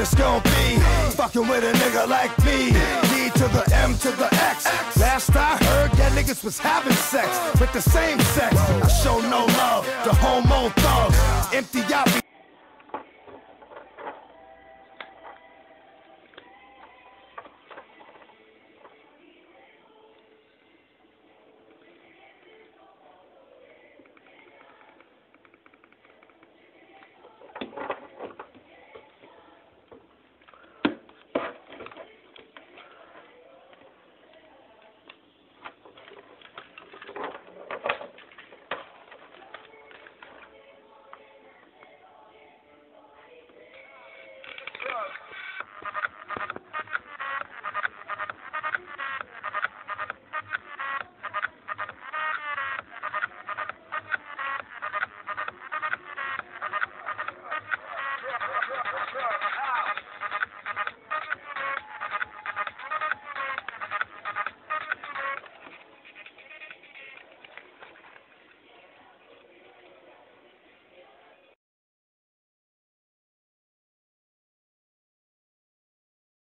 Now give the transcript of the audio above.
it's gonna be. Fucking with a nigga like me. D to the M to the X. Last I heard, that niggas was having sex with the same sex. I show no love to homo thugs. Empty out.